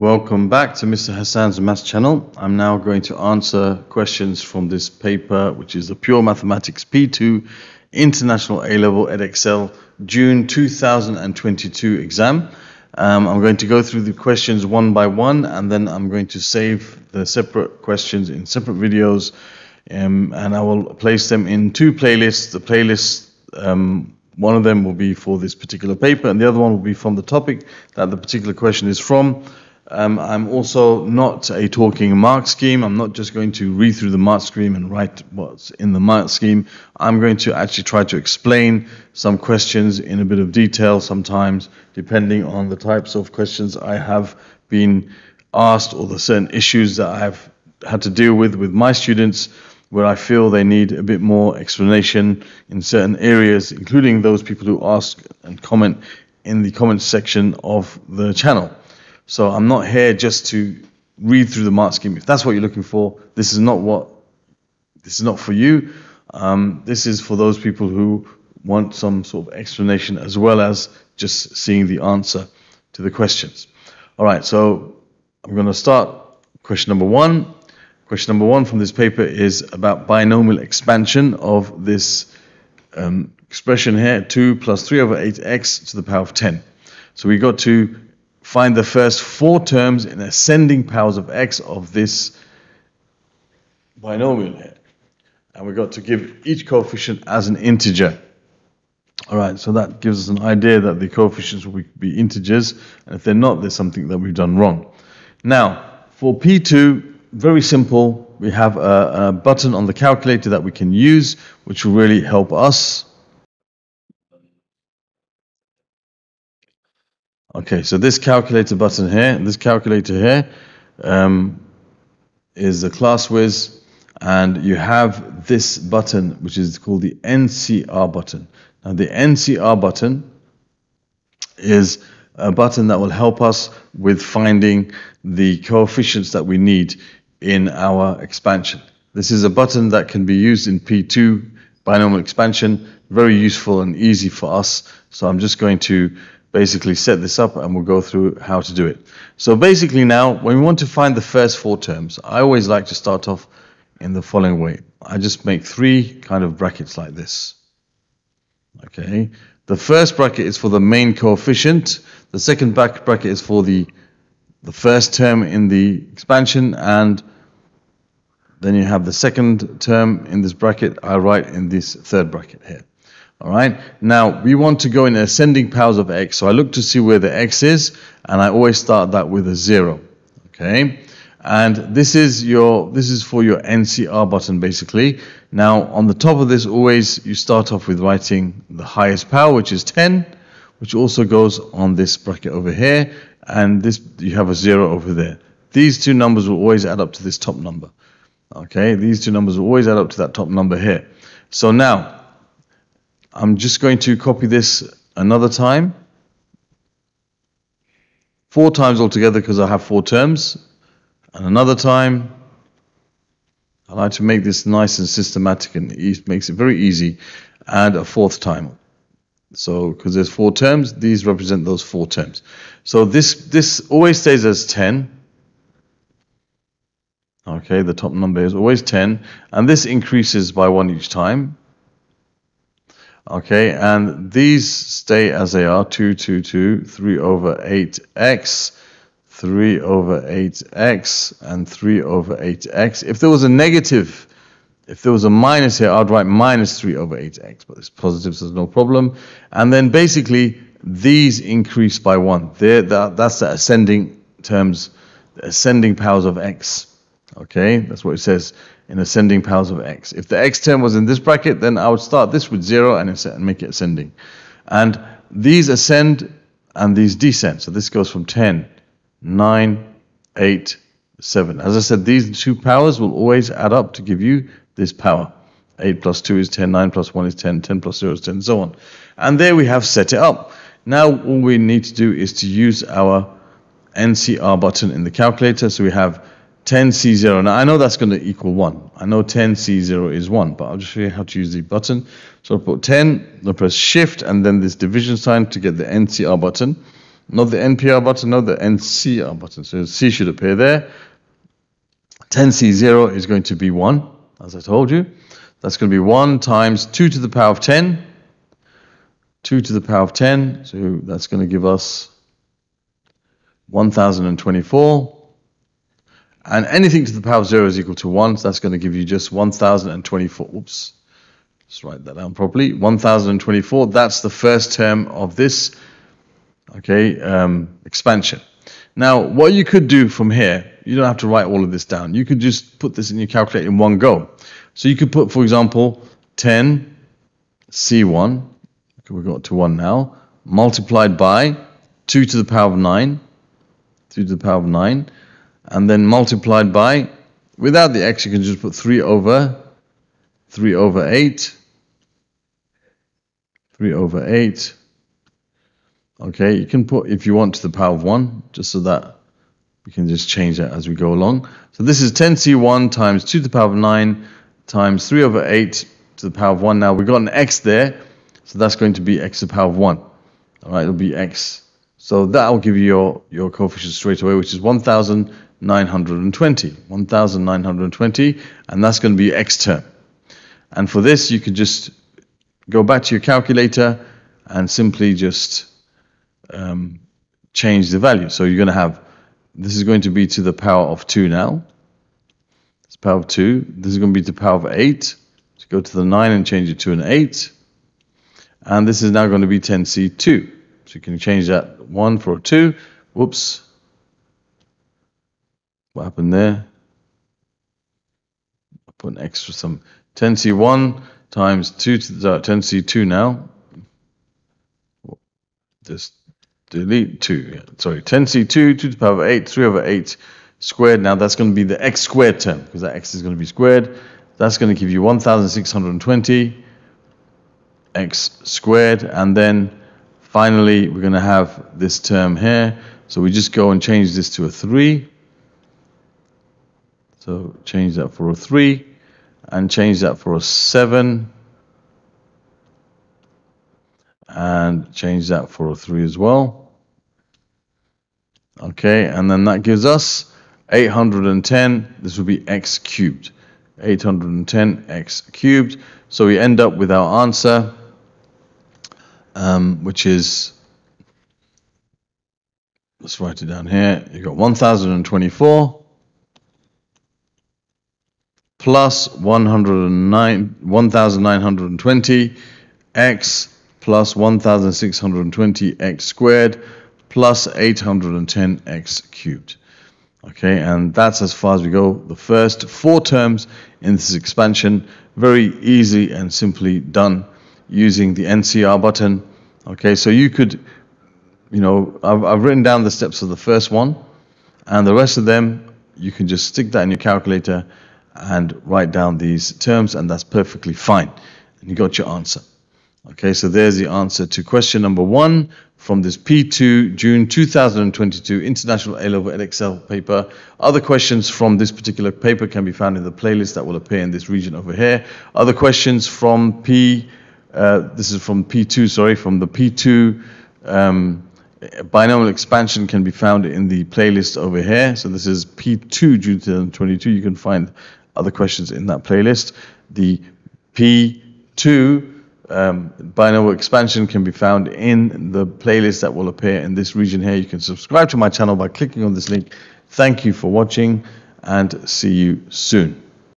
Welcome back to Mr. Hassaan's Maths channel. I'm now going to answer questions from this paper, which is the Pure Mathematics P2 International A-Level Edexcel June 2022 exam. Um, I'm going to go through the questions one by one, and then I'm going to save the separate questions in separate videos, um, and I will place them in two playlists. The playlist, um, one of them will be for this particular paper, and the other one will be from the topic that the particular question is from. Um, I'm also not a talking mark scheme. I'm not just going to read through the mark scheme and write what's in the mark scheme. I'm going to actually try to explain some questions in a bit of detail sometimes, depending on the types of questions I have been asked or the certain issues that I've had to deal with with my students where I feel they need a bit more explanation in certain areas, including those people who ask and comment in the comments section of the channel. So I'm not here just to read through the mark scheme. If that's what you're looking for, this is not what this is not for you. Um, this is for those people who want some sort of explanation as well as just seeing the answer to the questions. All right, so I'm going to start question number one. Question number one from this paper is about binomial expansion of this um, expression here, 2 plus 3 over 8x to the power of 10. So we got to find the first four terms in ascending powers of x of this binomial here. And we've got to give each coefficient as an integer. All right, so that gives us an idea that the coefficients will be integers, and if they're not, there's something that we've done wrong. Now, for P2, very simple. We have a, a button on the calculator that we can use, which will really help us Okay, so this calculator button here, this calculator here, um, is the ClassWiz, and you have this button, which is called the NCR button. Now, the NCR button is a button that will help us with finding the coefficients that we need in our expansion. This is a button that can be used in P2 binomial expansion, very useful and easy for us. So I'm just going to basically set this up and we'll go through how to do it. So basically now, when we want to find the first four terms, I always like to start off in the following way. I just make three kind of brackets like this. Okay. The first bracket is for the main coefficient. The second back bracket is for the, the first term in the expansion and then you have the second term in this bracket I write in this third bracket here. All right. Now we want to go in ascending powers of x. So I look to see where the x is, and I always start that with a zero. Okay. And this is your this is for your NCR button basically. Now on the top of this, always you start off with writing the highest power, which is 10, which also goes on this bracket over here, and this you have a zero over there. These two numbers will always add up to this top number. Okay, these two numbers will always add up to that top number here. So now I'm just going to copy this another time. Four times altogether because I have four terms. And another time, I like to make this nice and systematic and it makes it very easy. And a fourth time. So, because there's four terms, these represent those four terms. So this, this always stays as 10. Okay, the top number is always 10. And this increases by one each time. Okay, and these stay as they are, 2, 2, 2, 3 over 8x, 3 over 8x, and 3 over 8x. If there was a negative, if there was a minus here, I'd write minus 3 over 8x, but it's positive, so there's no problem. And then basically, these increase by 1. There, that, that's the ascending terms, the ascending powers of x. Okay, that's what it says in ascending powers of x. If the x term was in this bracket, then I would start this with 0 and make it ascending. And these ascend and these descend. So this goes from 10, 9, 8, 7. As I said, these two powers will always add up to give you this power. 8 plus 2 is 10, 9 plus 1 is 10, 10 plus 0 is 10, and so on. And there we have set it up. Now all we need to do is to use our NCR button in the calculator. So we have 10C0. Now I know that's going to equal 1. I know 10C0 is 1, but I'll just show you how to use the button. So I'll put 10, I'll press shift and then this division sign to get the NCR button. not the NPR button, not the NCR button. So C should appear there. 10C0 is going to be 1, as I told you. That's going to be 1 times 2 to the power of 10. 2 to the power of 10, so that's going to give us 1024. And anything to the power of 0 is equal to 1, so that's going to give you just 1024. Oops, let's write that down properly. 1024, that's the first term of this okay, um, expansion. Now, what you could do from here, you don't have to write all of this down. You could just put this in your calculator in one go. So you could put, for example, 10 C1, okay, we've got to 1 now, multiplied by 2 to the power of 9, 2 to the power of 9, and then multiplied by, without the x, you can just put 3 over, 3 over 8, 3 over 8, Okay, you can put, if you want, to the power of 1, just so that we can just change that as we go along. So this is 10c1 times 2 to the power of 9 times 3 over 8 to the power of 1. Now we've got an x there, so that's going to be x to the power of 1. All right, it'll be x. So that will give you your, your coefficient straight away, which is 1,920. 1,920, and that's going to be x term. And for this, you can just go back to your calculator and simply just um, change the value. So you're going to have, this is going to be to the power of 2 now. It's power of 2. This is going to be to the power of 8. So go to the 9 and change it to an 8. And this is now going to be 10C2. So you can change that 1 for a 2. Whoops. What happened there? I put an extra some 10C1 times 2 to the 10C2 now. Just delete 2. Sorry, 10c2, 2 to the power of 8, 3 over 8 squared. Now that's going to be the x squared term because that x is going to be squared. That's going to give you 1,620 x squared. And then finally, we're going to have this term here. So we just go and change this to a 3. So change that for a 3 and change that for a 7 and change that for a 3 as well. Okay, and then that gives us 810. This will be x cubed. 810 x cubed. So we end up with our answer, um, which is, let's write it down here. You've got 1024 plus 109, 1920 x plus 1620 x squared plus 810x cubed. Okay, and that's as far as we go. The first four terms in this expansion, very easy and simply done using the NCR button. Okay, so you could, you know, I've, I've written down the steps of the first one, and the rest of them, you can just stick that in your calculator and write down these terms, and that's perfectly fine. And you got your answer. Okay, so there's the answer to question number one from this P2 June 2022 International A-Level Edexcel paper. Other questions from this particular paper can be found in the playlist that will appear in this region over here. Other questions from P, uh, this is from P2, sorry, from the P2 um, binomial expansion can be found in the playlist over here. So this is P2 June 2022. You can find other questions in that playlist. The P2 um, binomial expansion can be found in the playlist that will appear in this region here. You can subscribe to my channel by clicking on this link. Thank you for watching and see you soon.